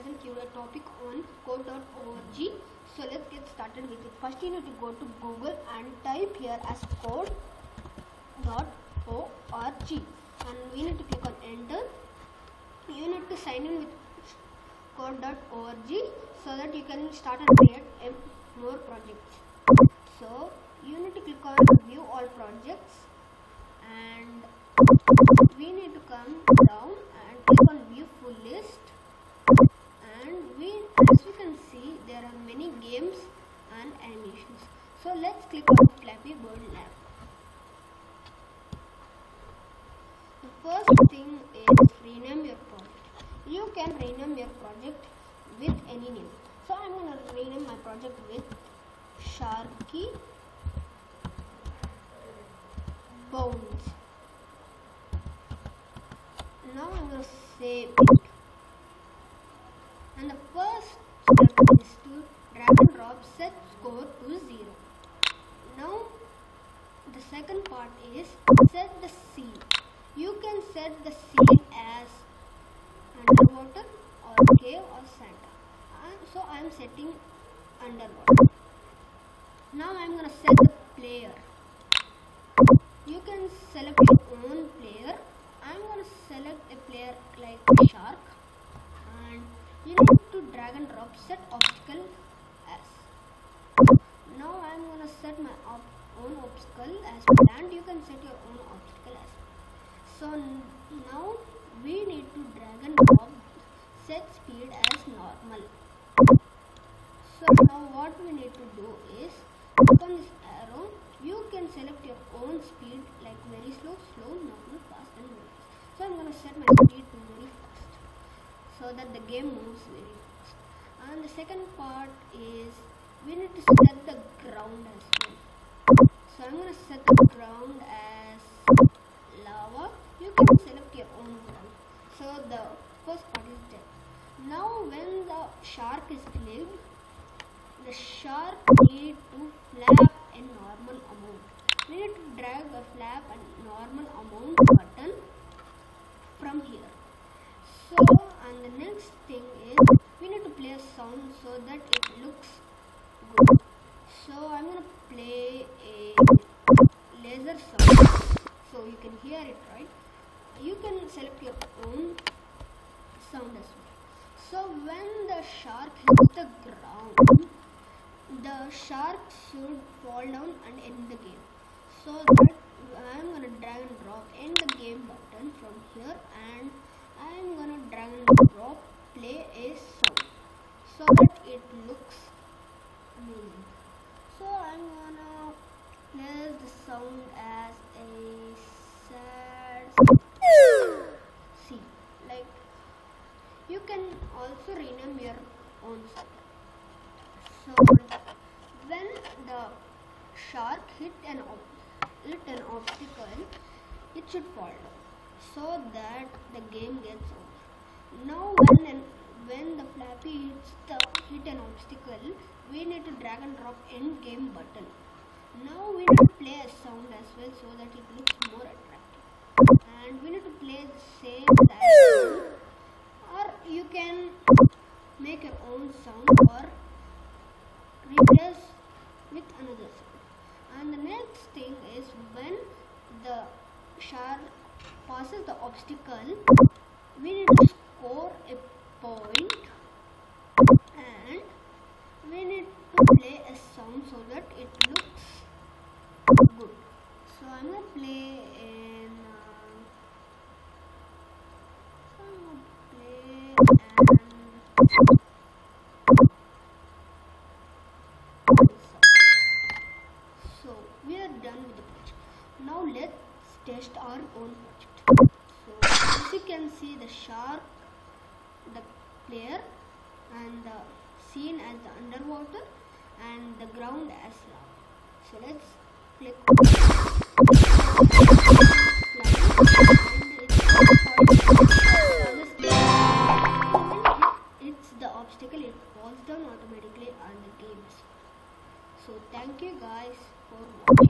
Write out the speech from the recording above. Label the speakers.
Speaker 1: present you a topic on code.org. So let's get started with it. First you need to go to Google and type here as code.org and we need to click on enter. You need to sign in with code.org so that you can start and create more projects. So you need to click on view all projects and we need to come down and click on view full list and we as we can see there are many games and animations so let's click on flappy bird lab the first thing is rename your project you can rename your project with any name so i'm going to rename my project with sharky bones now I'm going to save it. And the first step is to drag and drop set score to 0. Second part is set the scene. You can set the scene as underwater or cave or Santa. Uh, so I am setting underwater. Now I am going to set the player. You can select your own player I'm going to select a player like a shark and you need to drag and drop set obstacle as. Now I'm going to set my op own obstacle as planned. You can set your own obstacle as. So now we need to drag and drop set speed as normal. So now what we need to do is click on this arrow. You can select your own speed like very slow, slow, normal, fast and very fast. So I'm going to set my speed to very fast so that the game moves very fast. And the second part is we need to set the ground as well. Set the ground as lava. You can select your own ground. So the first part is dead. Now when the shark is clicked, the shark need to flap a normal amount. We need to drag a flap a normal amount button from here. So and the next thing is we need to play a sound so that it looks good. So I'm gonna play a laser sound so you can hear it right. You can select your own sound as well. So when the shark hits the ground, the shark should fall down and end the game. So that I'm gonna drag and drop end the game button from here and I'm gonna drag and drop play a sound so that it looks amazing. So I'm gonna place the sound as a sad C. Like you can also rename your own sound. So when the shark hit an hit an obstacle, it should fall so that the game gets over. Now when an, when the flappy hits the hit an obstacle, we need to drag and drop end game button. Now we need to play a sound as well so that it looks more attractive. And we need to play the same or you can make your own sound or replace with another sound. And the next thing is when the shark passes the obstacle, we need to score a point and we need to play a sound so that it looks good. So I'm gonna play Test our own. So as you can see the shark, the player and the scene as the underwater and the ground as lava. So let's click it's the obstacle it falls down automatically on the games so thank you guys for watching